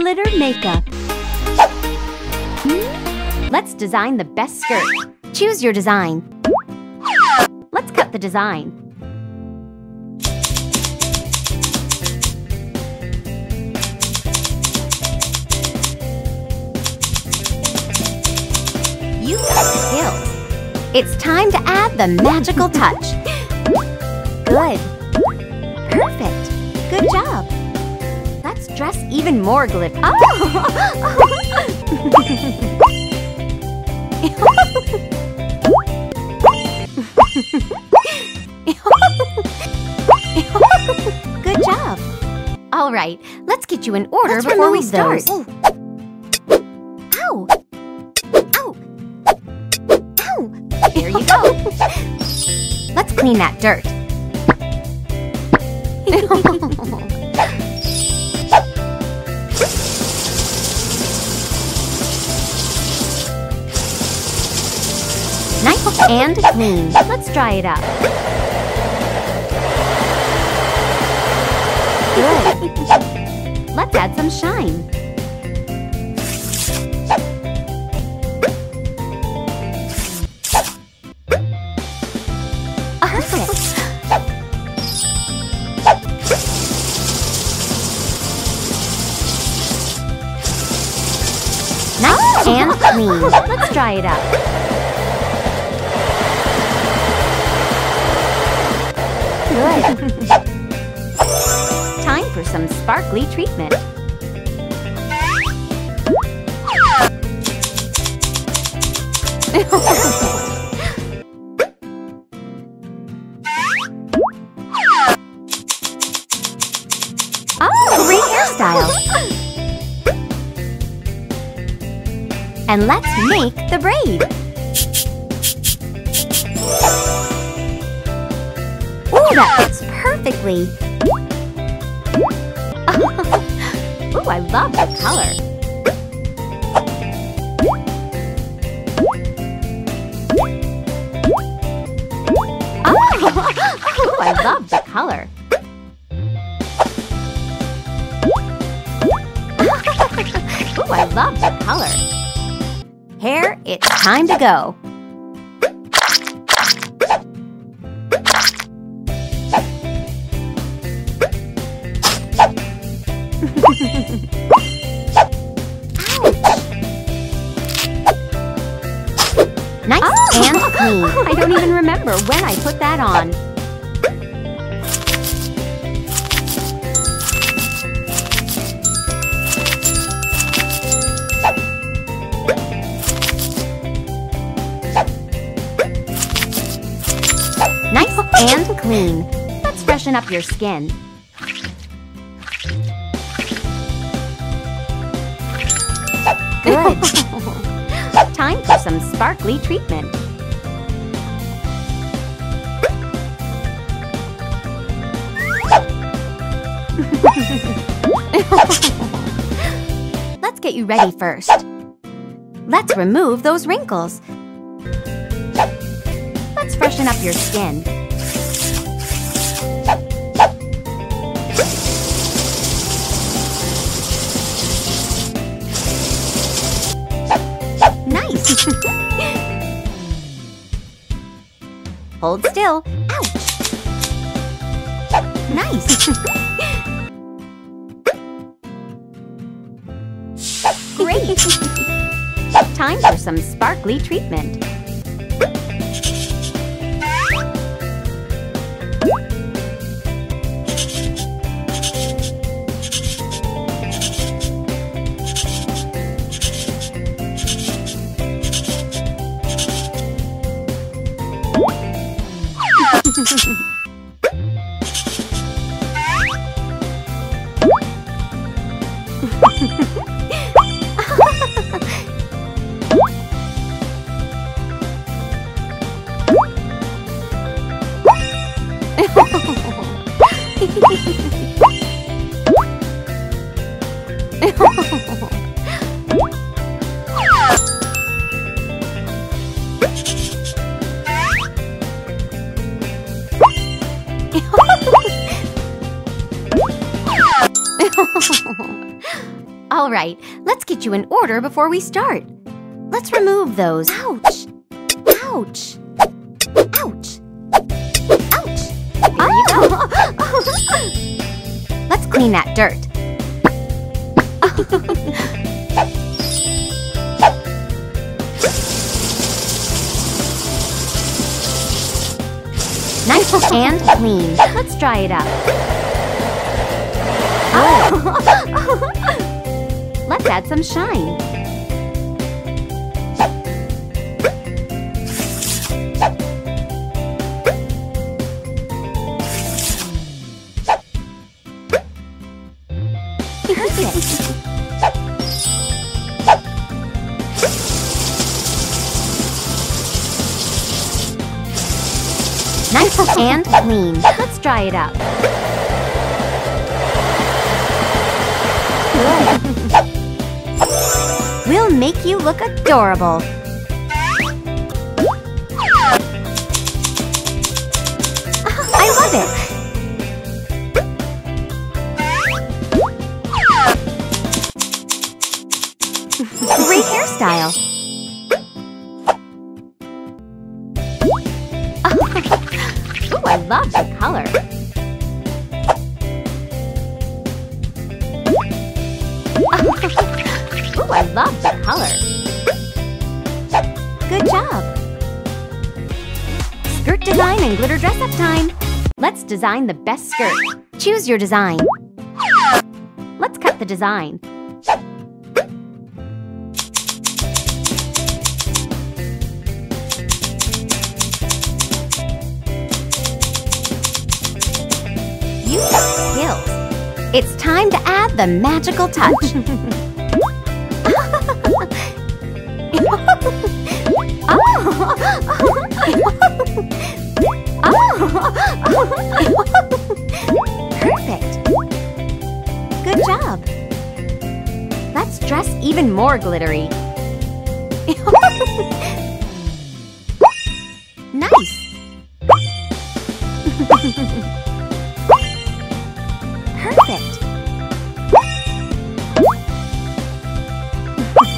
glitter makeup. Hmm? Let's design the best skirt. Choose your design. Let's cut the design. You've got skills. It's time to add the magical touch. Good. Perfect. Good job. Let's dress even more glitter. Oh! Good job. All right, let's get you in order Let's before we start. those. Ow! Ow! Ow! There you go. Let's clean that dirt. and clean. Let's dry it up. Good. Let's add some shine. Nice and clean. Let's dry it up. Good. Time for some sparkly treatment. Oh, great hairstyle! And let's make the braid. That fits perfectly. Ooh, I love the color. Oh, I love the color. Ooh, I love the color. Hair, it's time to go. I don't even remember when I put that on. Nice and clean. Let's freshen up your skin. Good. Time for some sparkly treatment. Let's get you ready first. Let's remove those wrinkles. Let's freshen up your skin. Nice! Hold still. Ouch! Nice! Time for some sparkly treatment. Ha ha ha. All right, let's get you in order before we start. Let's remove those. Ouch! Ouch! Ouch! Ouch! There you go. let's clean that dirt. nice and clean. Let's dry it up. Let's add some shine. Clean. Let's dry it up. Good. We'll make you look adorable. I love the color. Ooh, I love the color. Good job. Skirt design and glitter dress up time. Let's design the best skirt. Choose your design. Let's cut the design. It's time to add the magical touch. Perfect. Good job. Let's dress even more glittery.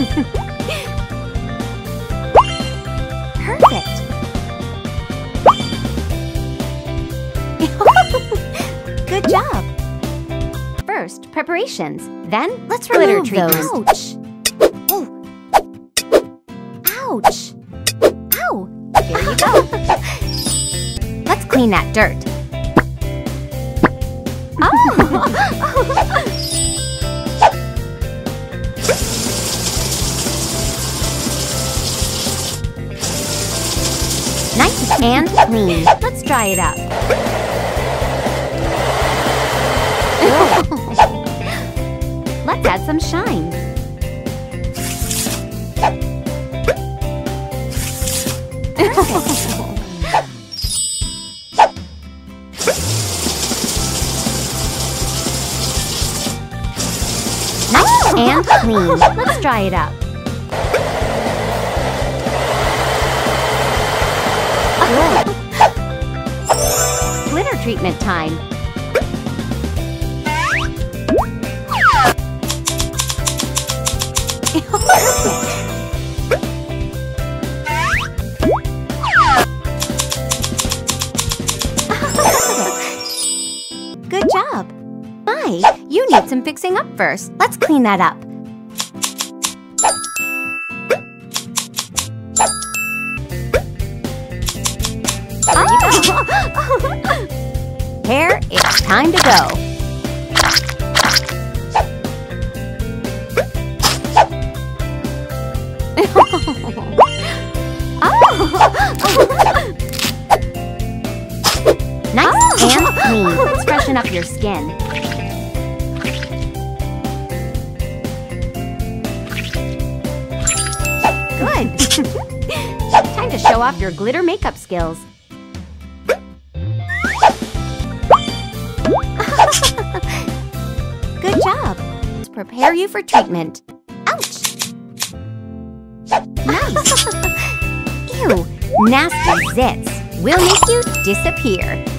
Perfect. Good job. First, preparations. Then, let's remove those. Ouch. Oh. Ouch. Ow. There you go. let's clean that dirt. Oh. And clean. Let's dry it up. Let's add some shine. Nice and clean. Let's dry it up. Treatment time. Good job. Bye! you need some fixing up first. Let's clean that up. Hair, it's time to go. Oh. Nice oh. and clean. Let's freshen up your skin. Good. Time to show off your glitter makeup skills. Good job! Let's prepare you for treatment. Ouch! Nice! Ew! Nasty zits! We'll make you disappear!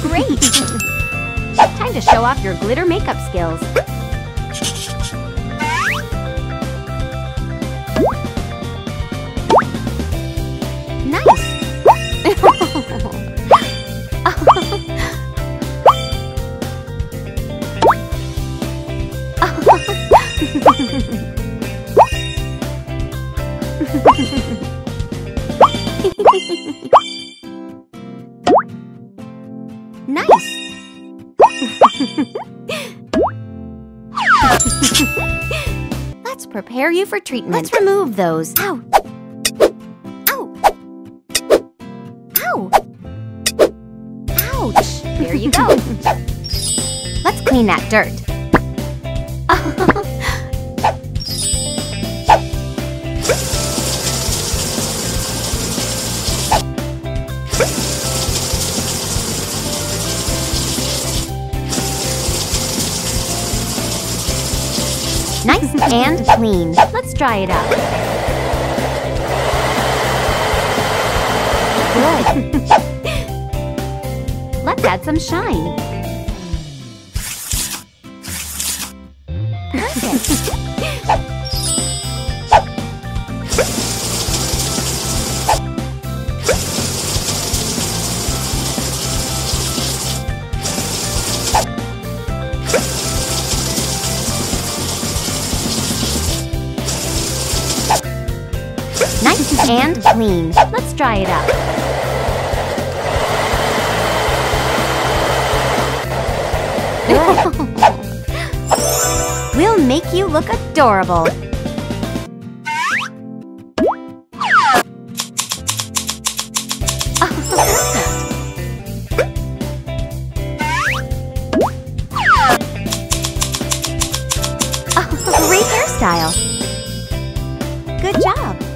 Great! Time to show off your glitter makeup skills. Let's prepare you for treatment. Let's remove those. Ow! Ow! Ow! Ouch! Here you go. Let's clean that dirt. And clean. Let's dry it up. Good. Let's add some shine. Perfect. Clean. Let's dry it up. we'll make you look adorable. Great hairstyle. Good job.